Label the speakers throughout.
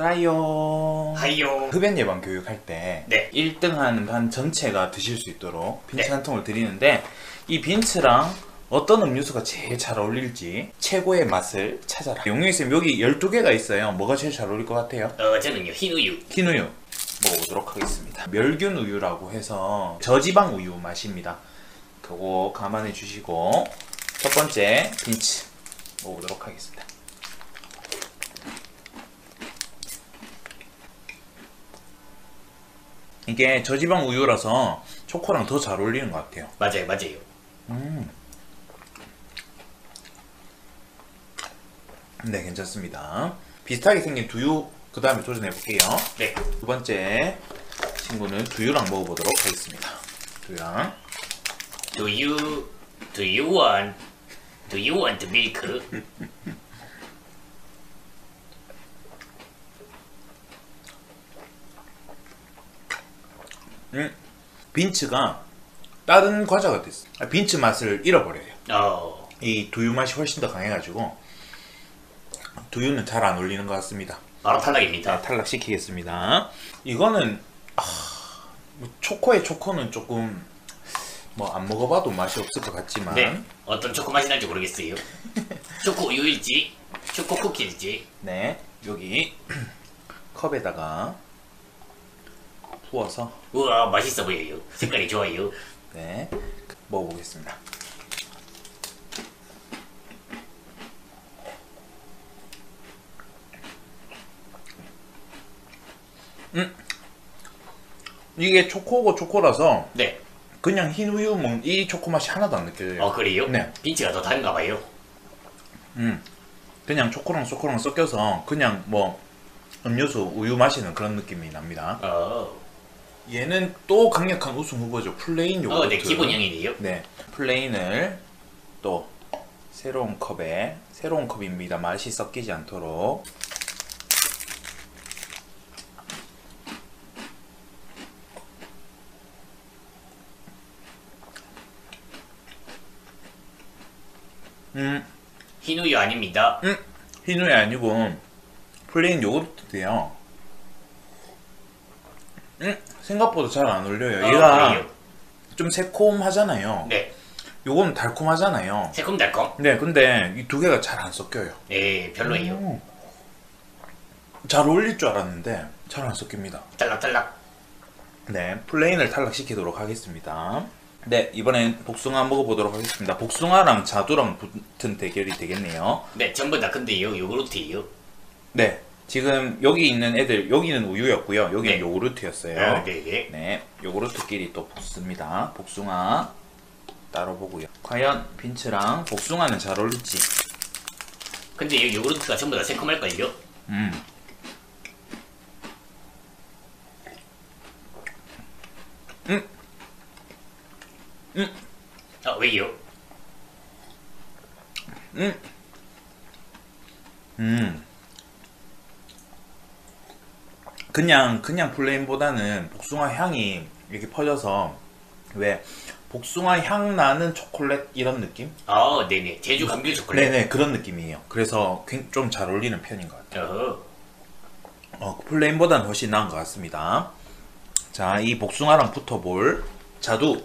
Speaker 1: 구독하요.
Speaker 2: 하이요.
Speaker 1: 흡연 예방 교육할 때
Speaker 2: 네.
Speaker 1: 1등 하는 반 전체가 드실 수 있도록 빈츠
Speaker 2: 네.
Speaker 1: 한 통을 드리는데 이 빈츠랑 어떤 음료수가 제일 잘 어울릴지 최고의 맛을 찾아라. 용유쌤 여기 12개가 있어요. 뭐가 제일 잘 어울릴 것 같아요?
Speaker 2: 어, 저는요, 흰 우유.
Speaker 1: 흰 우유 먹어보도록 하겠습니다. 멸균 우유라고 해서 저지방 우유 맛입니다. 그거 감안해 주시고 첫 번째 빈츠 먹어보도록 하겠습니다. 이게 저지방 우유라서 초코랑 더 잘 어울리는 것 같아요.
Speaker 2: 맞아요, 맞아요.
Speaker 1: 네, 괜찮습니다. 비슷하게 생긴 두유 그 다음에 도전해 볼게요.
Speaker 2: 네.
Speaker 1: 두 번째 친구는 두유랑 먹어보도록 하겠습니다. 두유랑
Speaker 2: Do you, do you want, do you want milk?
Speaker 1: 음, 빈츠가 다른 과자가 됐어. 아, 빈츠 맛을 잃어버려요.
Speaker 2: 어,
Speaker 1: 이 두유 맛이 훨씬 더 강해가지고 두유는 잘안 어울리는 것 같습니다.
Speaker 2: 바로
Speaker 1: 자,
Speaker 2: 탈락입니다.
Speaker 1: 탈락시키겠습니다. 이거는 아, 뭐 초코의 초코는 조금 뭐 안 먹어봐도 맛이 없을 것 같지만
Speaker 2: 네. 어떤 초코 맛이 날지 모르겠어요. 초코 우유일지, 초코 쿠키일지.
Speaker 1: 네, 여기 컵에다가 부어서
Speaker 2: 우와, 맛있어 보여요. 색깔이 좋아요.
Speaker 1: 네 먹어보겠습니다. 음, 이게 초코고 초코라서
Speaker 2: 네.
Speaker 1: 그냥 흰 우유 먹는 이 초코 맛이 하나도 안 느껴져요.
Speaker 2: 어, 그래요?
Speaker 1: 네.
Speaker 2: 빈츠가 더 다른가 봐요.
Speaker 1: 음, 그냥 초코랑 초코랑 섞여서 그냥 뭐 음료수 우유 마시는 그런 느낌이 납니다.
Speaker 2: 어,
Speaker 1: 얘는 또 강력한 우승 후보죠. plain 요거트.
Speaker 2: 어, 네, 기본형이네요.
Speaker 1: 네, plain을 또 새로운 컵에 새로운 컵입니다. 맛이 섞이지 않도록. 음,
Speaker 2: 흰 우유 아닙니다.
Speaker 1: 음, 흰우유 아니고 plain 요거트예요. 음, 생각보다 잘안 어울려요.
Speaker 2: 어,
Speaker 1: 얘가
Speaker 2: 그래요?
Speaker 1: 좀 새콤하잖아요.
Speaker 2: 네.
Speaker 1: 요건 달콤하잖아요.
Speaker 2: 새콤달콤?
Speaker 1: 네, 근데 이 두 개가 잘 안 섞여요.
Speaker 2: 네, 별로예요.
Speaker 1: 음. 잘 어울릴 줄 알았는데 잘 안 섞입니다.
Speaker 2: 탈락탈락.
Speaker 1: 네, plain을 탈락시키도록 하겠습니다. 네, 이번엔 복숭아 먹어보도록 하겠습니다. 복숭아랑 자두랑 붙은 대결이 되겠네요.
Speaker 2: 네, 전부 다 근데 요, 요구르트예요.
Speaker 1: 네, 지금 여기 있는 애들 여기는 우유였고요. 여기는
Speaker 2: 네.
Speaker 1: 요구르트였어요.
Speaker 2: 아, 네, 네.
Speaker 1: 네, 요구르트끼리 또 붙습니다. 복숭아 따로 보고요. 과연 빈츠랑 복숭아는 잘 어울릴지.
Speaker 2: 근데 이 요구르트가 전부 다 새콤할걸요?
Speaker 1: 음.
Speaker 2: 아, 왜요?
Speaker 1: 음. 음. 그냥 그냥 플레인보다는 복숭아 향이 이렇게 퍼져서 왜 복숭아 향 나는 초콜릿 이런 느낌?
Speaker 2: 아, 네네. 제주 감귤 초콜릿.
Speaker 1: 네네 그런 느낌이에요. 그래서 좀 잘 어울리는 편인 것 같아요.
Speaker 2: 어,
Speaker 1: 플레인보다는 훨씬 나은 것 같습니다. 자, 이 복숭아랑 붙어볼 자두.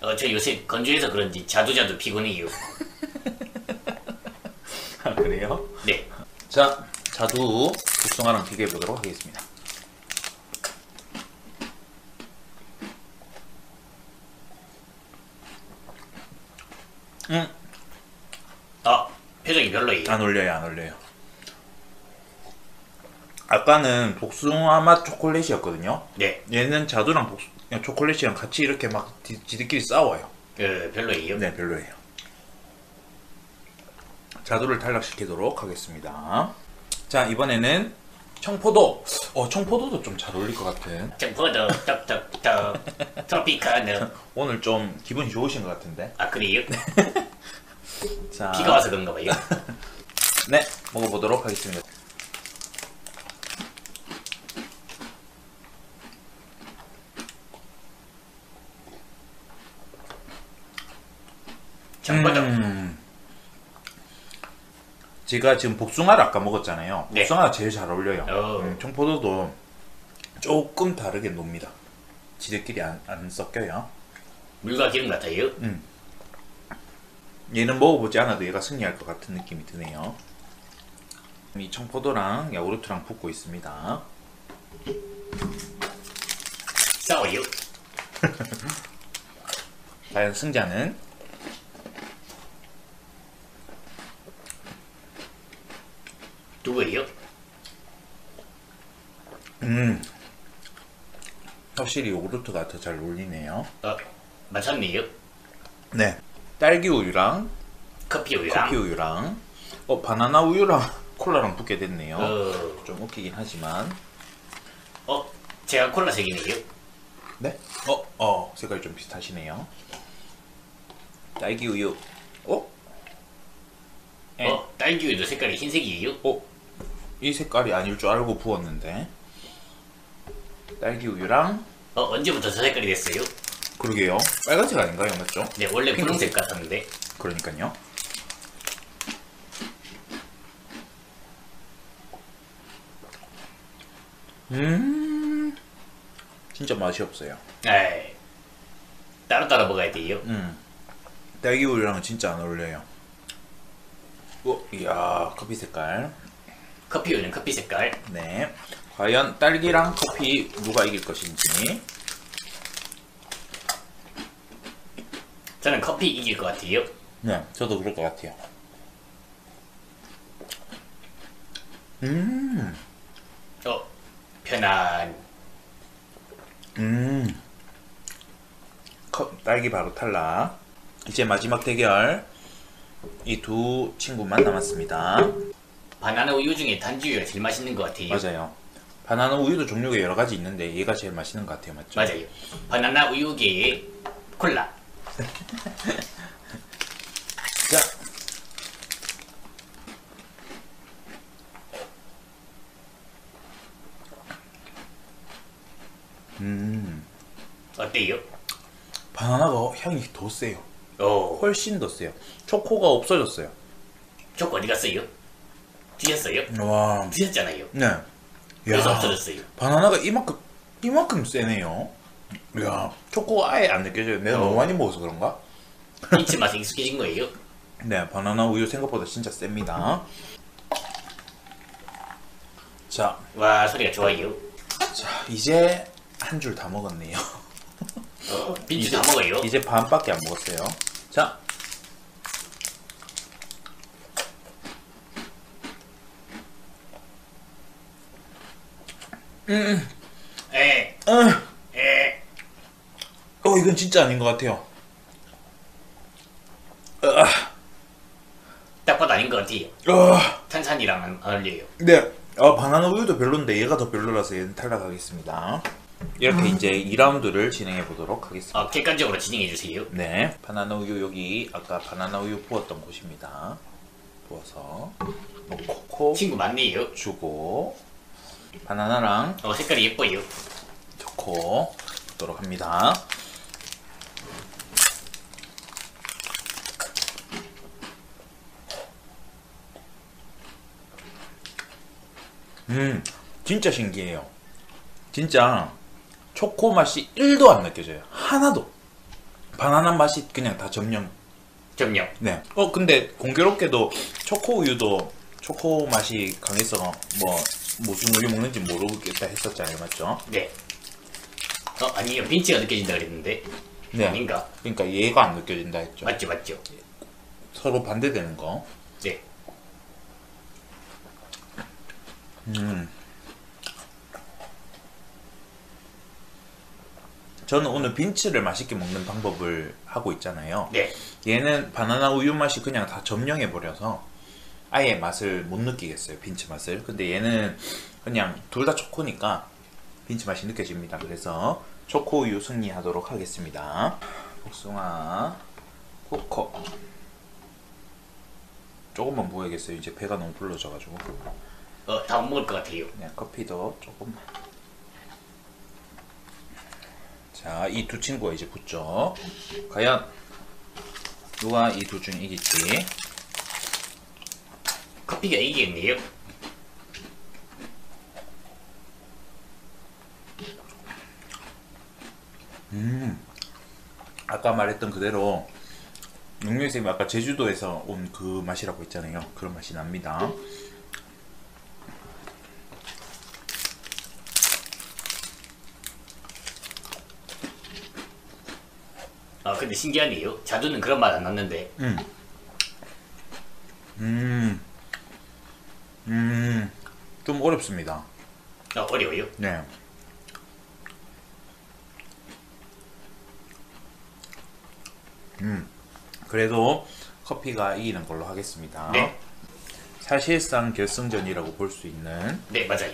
Speaker 2: 어, 저 요새 건조해서 그런지 자두자두 피곤해요.
Speaker 1: 아, 그래요?
Speaker 2: 네.
Speaker 1: 자, 자두 복숭아랑 비교해 보도록 하겠습니다. 음,
Speaker 2: 아, 표정이 별로예요.
Speaker 1: 안 어울려요, 안 어울려요. 아까는 복숭아 맛 초콜릿이었거든요.
Speaker 2: 네.
Speaker 1: 얘는 자두랑 복수, 그냥 초콜릿이랑 같이 이렇게 막 지, 지들끼리 싸워요.
Speaker 2: 어, 별로예요.
Speaker 1: 네, 별로예요. 자두를 탈락시키도록 하겠습니다. 자, 이번에는 청포도. 어, 청포도도 좀 잘 어울릴 것 같은.
Speaker 2: 청포도, 떡떡떡, 트로피카노.
Speaker 1: 오늘 좀 기분이 좋으신 것 같은데.
Speaker 2: 아, 그래요?
Speaker 1: 자,
Speaker 2: 비가 와서 그런가 봐요.
Speaker 1: 네, 먹어보도록 하겠습니다.
Speaker 2: 청포도.
Speaker 1: 음, 제가 지금 복숭아를 아까 먹었잖아요.
Speaker 2: 네.
Speaker 1: 복숭아가 제일 잘 어울려요.
Speaker 2: 어.
Speaker 1: 음, 청포도도 조금 다르게 놉니다. 지들끼리 안, 안 섞여요.
Speaker 2: 물과 기름 같아요.
Speaker 1: 얘는 먹어보지 않아도 얘가 승리할 것 같은 느낌이 드네요. 이 청포도랑 야구르트랑 붓고 있습니다.
Speaker 2: 싸워요.
Speaker 1: 과연 승자는
Speaker 2: 누구예요?
Speaker 1: 음 확실히 요구르트가 더 잘 어울리네요.
Speaker 2: 어, 맞췄네요.
Speaker 1: 네. 딸기 우유랑
Speaker 2: 커피 우유랑.
Speaker 1: 커피 우유랑 어 바나나 우유랑 콜라랑 붓게 됐네요.
Speaker 2: 어,
Speaker 1: 좀 웃기긴 하지만
Speaker 2: 어, 제가 콜라색이네요.
Speaker 1: 네? 어, 어 색깔이 좀 비슷하시네요. 딸기 우유. 어? 에.
Speaker 2: 어, 딸기 우유도 색깔이 흰색이에요.
Speaker 1: 어? 이 색깔이 아닐 줄 알고 부었는데 딸기 우유랑
Speaker 2: 어, 언제부터 저 색깔이 됐어요?
Speaker 1: 그러게요. 빨간색 아닌가요, 맞죠?
Speaker 2: 네, 원래 분홍색 같았는데.
Speaker 1: 그러니까요. 음, 진짜 맛이 없어요.
Speaker 2: 에이, 따로 따로 먹어야 돼요.
Speaker 1: 음, 딸기 우유랑은 진짜 안 어울려요. 오, 이야, 커피 색깔.
Speaker 2: 커피 우유는 커피 색깔.
Speaker 1: 네. 과연 딸기랑 커피 누가 이길 것인지.
Speaker 2: 저는 커피 이길 것 같아요.
Speaker 1: 네, 저도 그럴 것 같아요. 음,
Speaker 2: 어, 편안.
Speaker 1: 음. 컵, 딸기 바로 탈락. 이제 마지막 대결. 이 두 친구만 남았습니다.
Speaker 2: 바나나 우유 중에 단지 우유가 제일 맛있는 것 같아요.
Speaker 1: 맞아요. 바나나 우유도 종류가 여러 가지 있는데 얘가 제일 맛있는 것 같아요, 맞죠?
Speaker 2: 맞아요. 바나나 우유계의 콜라.
Speaker 1: 자, 음,
Speaker 2: 어때요?
Speaker 1: 바나나가 향이 더 세요.
Speaker 2: 오,
Speaker 1: 훨씬 더 세요. 초코가 없어졌어요.
Speaker 2: 초코 어디 갔어요? 드셨어요?
Speaker 1: 와,
Speaker 2: 드셨잖아요.
Speaker 1: 네.
Speaker 2: 그래서
Speaker 1: 야,
Speaker 2: 없어졌어요.
Speaker 1: 바나나가 이만큼 이만큼 세네요. 야, 초코가 아예 안 느껴져요. 내가
Speaker 2: 어.
Speaker 1: 너무 많이 먹어서 그런가?
Speaker 2: 빈츠 맛에 익숙해진 거예요.
Speaker 1: 네, 바나나 우유 생각보다 진짜 셉니다. 자,
Speaker 2: 와, 소리가 좋아요.
Speaker 1: 자 이제 한 줄 다 먹었네요.
Speaker 2: 어, 빈주 다 먹어요.
Speaker 1: 이제 반밖에 안 먹었어요. 자,
Speaker 2: 에,
Speaker 1: 어,
Speaker 2: 에,
Speaker 1: 어 이건 진짜 아닌 것 같아요.
Speaker 2: 딱 봐도 아닌 것 같아요.
Speaker 1: 어,
Speaker 2: 탄산이랑 안 어울려요.
Speaker 1: 네, 어, 바나나 우유도 별론데 얘가 더 별로라서 얘는 탈락하겠습니다. 이렇게 이제 2라운드를 진행해 보도록 하겠습니다.
Speaker 2: 어, 객관적으로 진행해 주세요.
Speaker 1: 네, 바나나 우유 여기 아까 바나나 우유 부었던 곳입니다. 부어서 뭐 코코
Speaker 2: 친구 많네요.
Speaker 1: 주고 바나나랑
Speaker 2: 어, 색깔이 예뻐요.
Speaker 1: 초코 붓도록 합니다. 음, 진짜 신기해요. 진짜 초코 맛이 1도 안 느껴져요. 하나도. 바나나 맛이 그냥 다 점령.
Speaker 2: 점령.
Speaker 1: 네. 어, 근데 공교롭게도 초코 우유도 초코 맛이 강해서 뭐 무슨 우유 먹는지 모르겠다 했었잖아요. 맞죠?
Speaker 2: 네. 어, 아니요. 빈치가 느껴진다 그랬는데.
Speaker 1: 네.
Speaker 2: 아닌가?
Speaker 1: 그러니까 얘가 안 느껴진다 했죠.
Speaker 2: 맞죠, 맞죠.
Speaker 1: 서로 반대되는 거.
Speaker 2: 네.
Speaker 1: 음. 저는 오늘 빈츠를 맛있게 먹는 방법을 하고 있잖아요.
Speaker 2: 네.
Speaker 1: 얘는 바나나 우유 맛이 그냥 다 점령해 버려서 아예 맛을 못 느끼겠어요. 빈츠 맛을. 근데 얘는 그냥 둘 다 초코니까 빈츠 맛이 느껴집니다. 그래서 초코 우유 승리하도록 하겠습니다. 복숭아, 코코. 조금만 부어야겠어요. 이제 배가 너무 불러져가지고.
Speaker 2: 어, 다못 먹을 것 같아요.
Speaker 1: 네, 커피도 조금만. 자, 이 두 친구가 이제 붙죠. 과연 누가 이둘 중에 이길지.
Speaker 2: 커피가 이기겠네요.
Speaker 1: 아까 말했던 그대로 용렬 쌤이 아까 제주도에서 온 그 맛이라고 했잖아요. 그런 맛이 납니다.
Speaker 2: 아 근데 신기하네요. 자두는 그런 맛 안 났는데
Speaker 1: 음. 음. 음. 좀 어렵습니다.
Speaker 2: 아, 어려워요.
Speaker 1: 네. 음. 그래도 커피가 이기는 걸로 하겠습니다.
Speaker 2: 네.
Speaker 1: 사실상 결승전이라고 볼 수 있는
Speaker 2: 네 맞아요.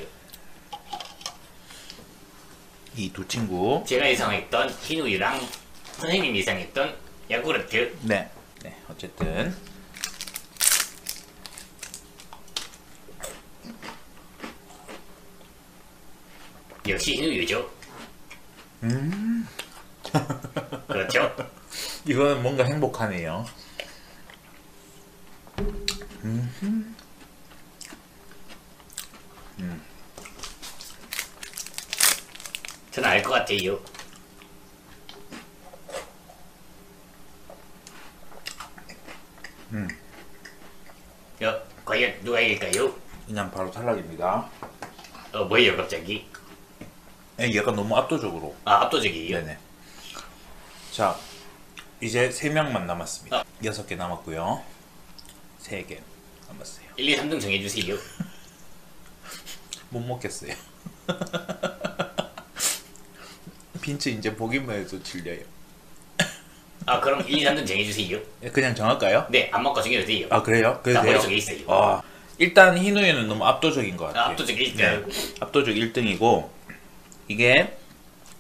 Speaker 1: 이 두 친구.
Speaker 2: 제가 예상했던 흰우유랑 선생님이 예상했던 야구르트
Speaker 1: 네. 네. 어쨌든
Speaker 2: 역시 흰우유죠. 음. 그렇죠.
Speaker 1: 이거는 뭔가 행복하네요.
Speaker 2: 저는 알 것 같아요.
Speaker 1: 음.
Speaker 2: 어, 과연 누가 이길까요?
Speaker 1: 그냥 바로 탈락입니다.
Speaker 2: 어, 뭐예요, 갑자기?
Speaker 1: 에, 얘가 너무 압도적으로.
Speaker 2: 아, 압도적이에요.
Speaker 1: 네네. 자, 이제 세 명만 남았습니다.
Speaker 2: 아.
Speaker 1: 여섯 개 남았고요. 세 개 남았어요.
Speaker 2: 1, 2, 3등 정해주세요.
Speaker 1: 못 먹겠어요. 빈츠 이제 보기만 해도 질려요.
Speaker 2: 아, 그럼 1, 2, 3등 정해주세요.
Speaker 1: 예, 그냥 정할까요?
Speaker 2: 네, 안 먹고 정해도 돼요.
Speaker 1: 아 그래요? 그래도
Speaker 2: 나
Speaker 1: 돼요?
Speaker 2: 머릿속에 있어요.
Speaker 1: 아, 일단 흰우유는 너무 압도적인 것 같아요.
Speaker 2: 아, 압도적이
Speaker 1: 네,
Speaker 2: 1등.
Speaker 1: 압도적 1등이고 이게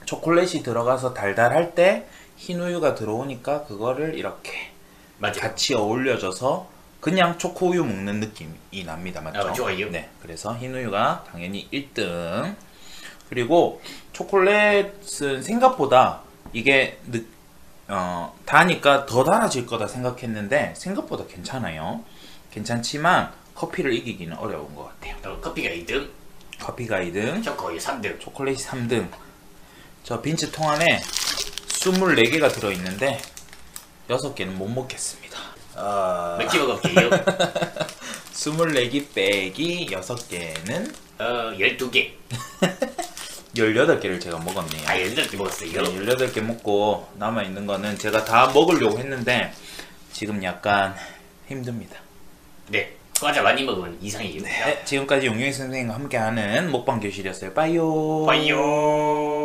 Speaker 1: 초콜릿이 들어가서 달달할 때 흰 우유가 들어오니까 그거를 이렇게
Speaker 2: 맞아요.
Speaker 1: 같이 어울려져서 그냥 초코우유 먹는 느낌이 납니다. 맞죠?
Speaker 2: 아, 좋아요.
Speaker 1: 네. 그래서 흰 우유가 당연히 1등. 그리고 초콜릿은 생각보다 이게 느, 어, 다니까 더 달아질 거다 생각했는데 생각보다 괜찮아요. 괜찮지만 커피를 이기기는 어려운 것 같아요.
Speaker 2: 어, 커피가 2등,
Speaker 1: 커피가 2등,
Speaker 2: 초코우유 3등.
Speaker 1: 초콜릿이 3등. 저 빈츠 통 안에 24개가 들어있는데 6개는 못 먹겠습니다. 어,
Speaker 2: 몇개 먹을게요?
Speaker 1: 24개 빼기 6개는
Speaker 2: 어, 12개.
Speaker 1: 18개를 제가 먹었네요.
Speaker 2: 아, 18개 먹었어요.
Speaker 1: 18개 먹고 남아있는 거는 제가 다 먹으려고 했는데 지금 약간 힘듭니다.
Speaker 2: 네. 과자 많이 먹으면 이상해요.
Speaker 1: 네, 지금까지 용영이 선생님과 함께하는 먹방 교실이었어요. 빠이요.
Speaker 2: 빠이요.